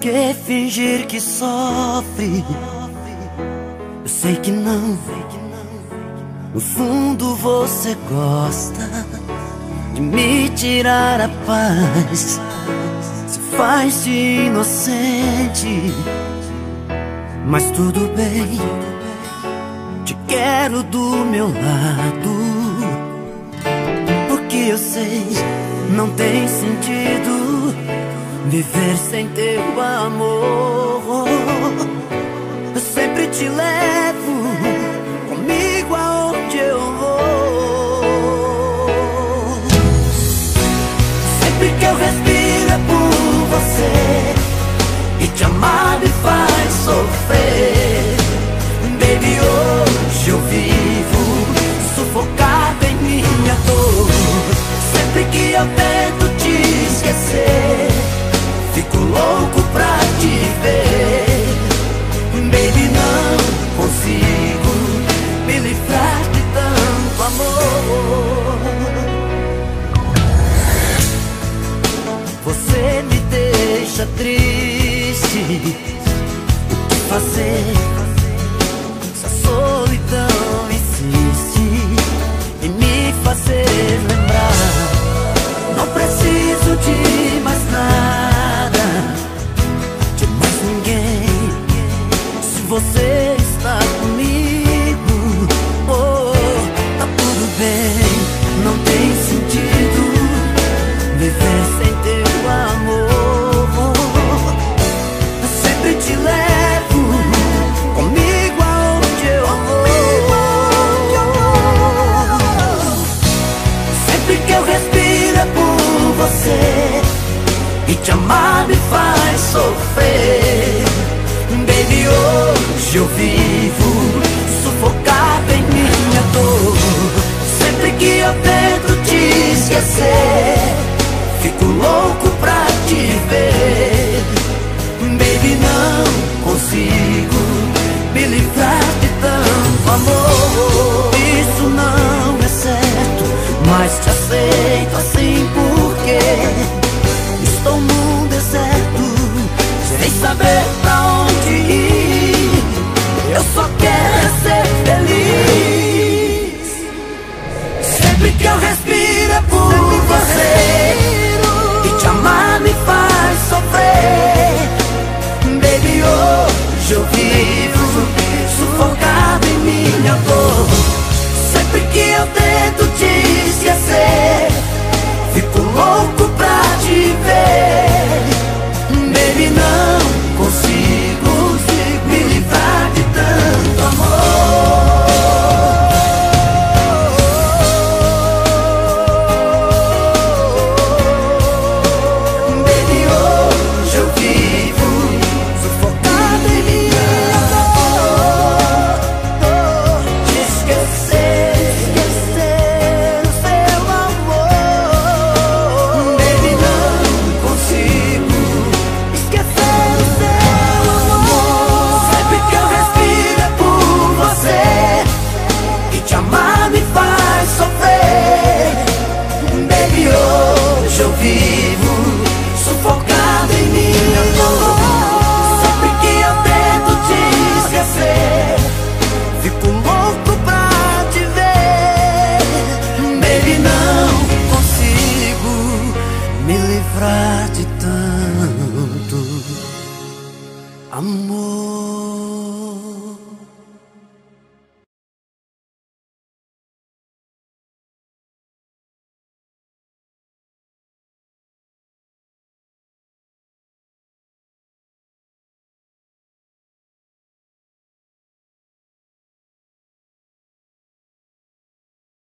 que fingir que sofre? Eu sei que não. No fundo você gosta de me tirar a paz. Se faz de inocente. Mas tudo bem, te quero do meu lado. Porque eu sei, não tem sentido viver sem teu amor. Eu sempre te levo comigo aonde eu vou. Sempre que eu respiro é por você e te amar pra te ver. Baby, não consigo me livrar de tanto amor. Você me deixa triste. O que fazer? Se a solidão insiste em me fazer lembrar. Não preciso de amar me faz sofrer. Baby, hoje eu vivo sufocado em minha dor. Sempre que eu tento te esquecer, fico louco pra te ver. Baby, não consigo me livrar saber pra onde ir. Eu só quero ser feliz. Sempre que eu respiro é por você E te amar me faz sofrer Baby, hoje eu vivo livrar de tanto amor.